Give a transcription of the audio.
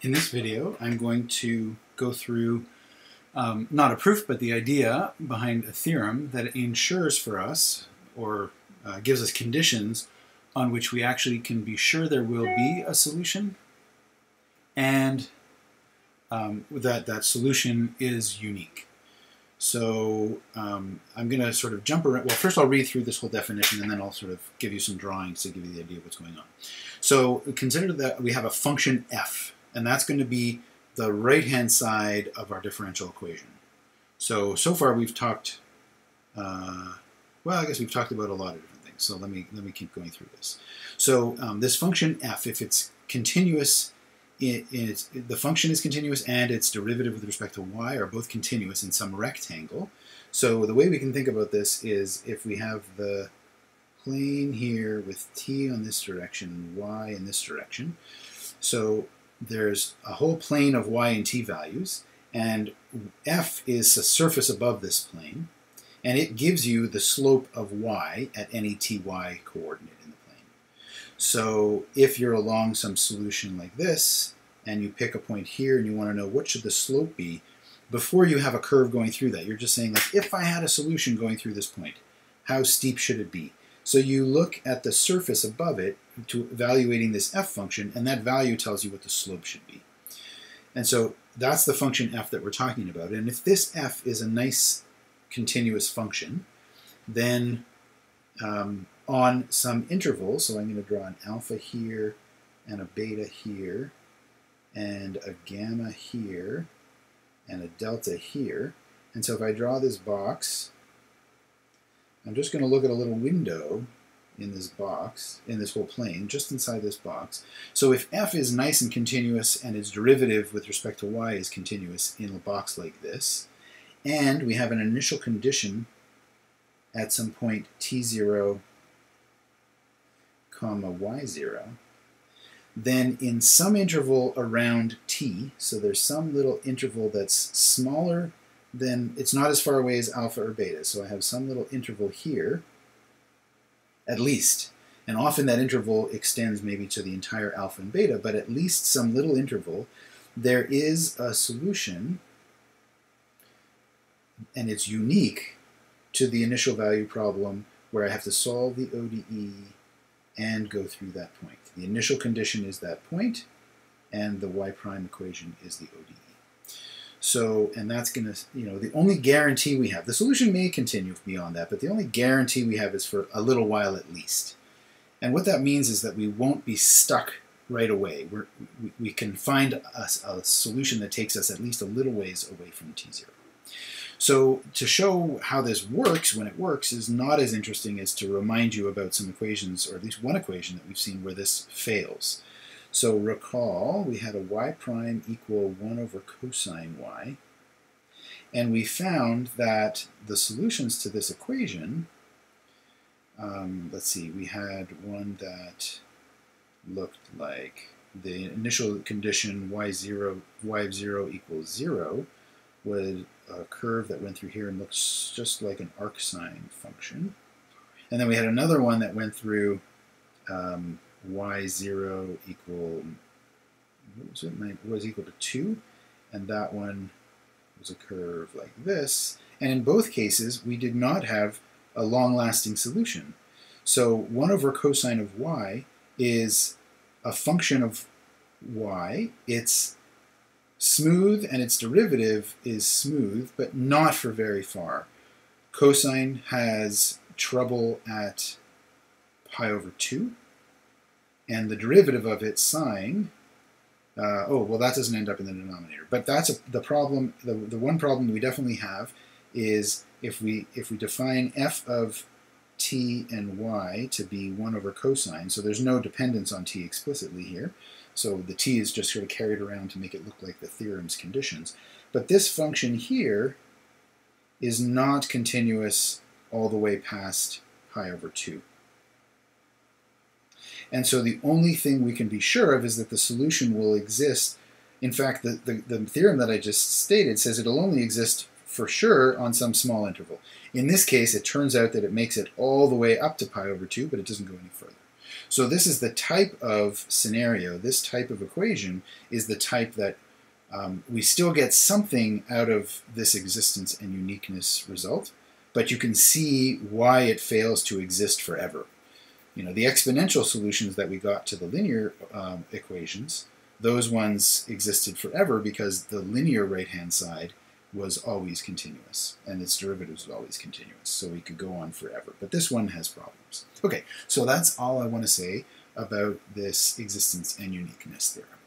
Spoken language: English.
In this video, I'm going to go through um, not a proof, but the idea behind a theorem that ensures for us, or uh, gives us conditions on which we actually can be sure there will be a solution, and um, that that solution is unique. So um, I'm going to sort of jump around. Well, first I'll read through this whole definition, and then I'll sort of give you some drawings to give you the idea of what's going on. So consider that we have a function f and that's going to be the right-hand side of our differential equation. So, so far we've talked, uh, well, I guess we've talked about a lot of different things. So let me, let me keep going through this. So um, this function f, if it's continuous, it, it's, the function is continuous and its derivative with respect to y are both continuous in some rectangle. So the way we can think about this is if we have the plane here with t on this direction, and y in this direction. So there's a whole plane of y and t values, and f is a surface above this plane, and it gives you the slope of y at any ty coordinate in the plane. So if you're along some solution like this, and you pick a point here and you want to know what should the slope be, before you have a curve going through that, you're just saying like, if I had a solution going through this point, how steep should it be? So you look at the surface above it to evaluating this f function, and that value tells you what the slope should be. And so that's the function f that we're talking about. And if this f is a nice continuous function, then um, on some interval, so I'm going to draw an alpha here, and a beta here, and a gamma here, and a delta here. And so if I draw this box, I'm just going to look at a little window in this box, in this whole plane, just inside this box. So if f is nice and continuous and its derivative with respect to y is continuous in a box like this, and we have an initial condition at some point t0 comma y0, then in some interval around t, so there's some little interval that's smaller than, it's not as far away as alpha or beta. So I have some little interval here, at least. And often that interval extends maybe to the entire alpha and beta, but at least some little interval, there is a solution, and it's unique to the initial value problem where I have to solve the ODE and go through that point. The initial condition is that point, and the y prime equation is the ODE. So, and that's going to, you know, the only guarantee we have, the solution may continue beyond that, but the only guarantee we have is for a little while at least. And what that means is that we won't be stuck right away. We're, we, we can find a, a solution that takes us at least a little ways away from T0. So to show how this works when it works is not as interesting as to remind you about some equations, or at least one equation that we've seen where this fails. So recall we had a y prime equal 1 over cosine y. And we found that the solutions to this equation, um, let's see, we had one that looked like the initial condition y0, y0 equals 0 with a curve that went through here and looks just like an arcsine function. And then we had another one that went through um, y0 equal, what was it, was equal to 2, and that one was a curve like this. And in both cases, we did not have a long-lasting solution. So 1 over cosine of y is a function of y. It's smooth and its derivative is smooth, but not for very far. Cosine has trouble at pi over 2, and the derivative of it, sine, uh, oh, well, that doesn't end up in the denominator. But that's a, the problem, the, the one problem we definitely have is if we, if we define f of t and y to be 1 over cosine, so there's no dependence on t explicitly here, so the t is just sort of carried around to make it look like the theorem's conditions. But this function here is not continuous all the way past pi over 2. And so the only thing we can be sure of is that the solution will exist. In fact, the, the, the theorem that I just stated says it'll only exist for sure on some small interval. In this case, it turns out that it makes it all the way up to pi over 2, but it doesn't go any further. So this is the type of scenario, this type of equation is the type that um, we still get something out of this existence and uniqueness result, but you can see why it fails to exist forever. You know, the exponential solutions that we got to the linear um, equations, those ones existed forever because the linear right-hand side was always continuous, and its derivatives was always continuous, so we could go on forever. But this one has problems. Okay, so that's all I want to say about this existence and uniqueness theorem.